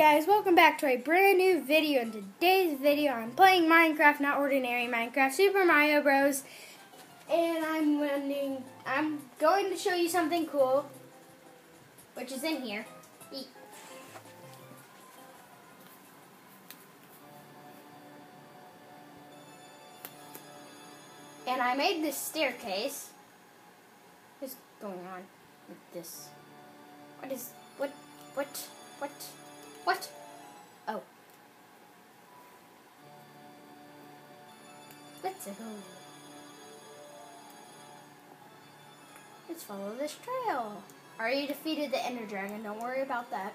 guys, welcome back to a brand new video. In today's video, I'm playing Minecraft, not ordinary Minecraft, Super Mario Bros. And I'm I'm going to show you something cool, which is in here. Eat. And I made this staircase. What's going on with this? What is, what, what, what? What? Oh. Let's go. Let's follow this trail. Already defeated the Ender Dragon. Don't worry about that.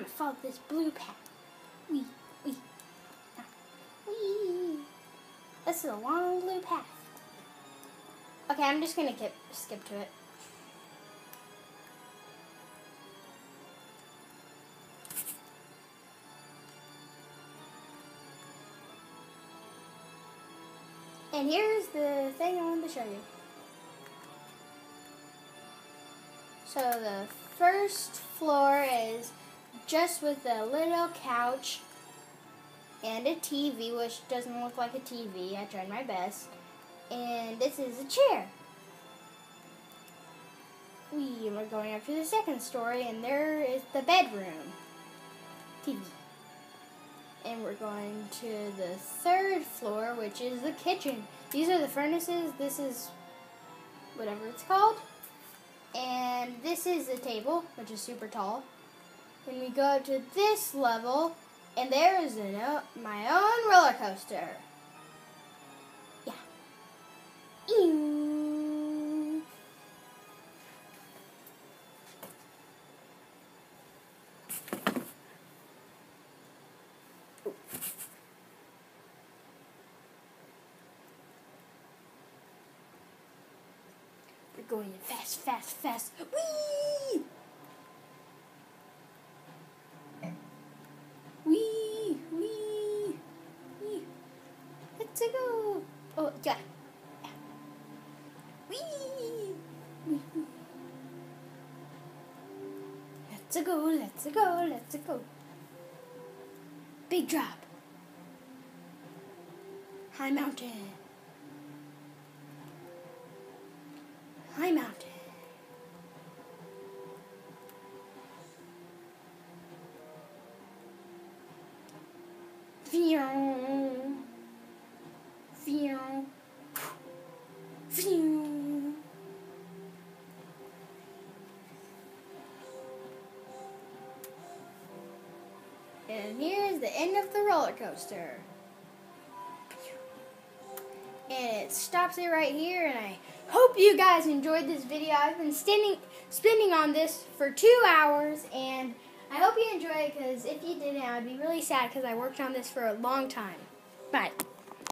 I'm gonna follow this blue path. Wee, wee, wee. This is a long blue path. Okay, I'm just gonna get, skip to it. And here's the thing I wanted to show you. So the first floor is just with a little couch and a TV, which doesn't look like a TV. I tried my best. And this is a chair. We are going up to the second story, and there is the bedroom. TV. And we're going to the third floor, which is the kitchen. These are the furnaces. This is whatever it's called. And this is the table, which is super tall. Then we go to this level, and there is an, uh, my own roller coaster. Yeah. Ew. We're going fast, fast, fast. Whee! Wee, wee, wee. Let's go. Oh, yeah. Wee. Let's go, let's go, let's go. Big drop. High mountain. High mountain. Vion. And here's the end of the roller coaster. And it stops it right here and I hope you guys enjoyed this video. I've been standing, spinning on this for two hours and I hope you enjoy it because if you didn't, I would be really sad because I worked on this for a long time. Bye.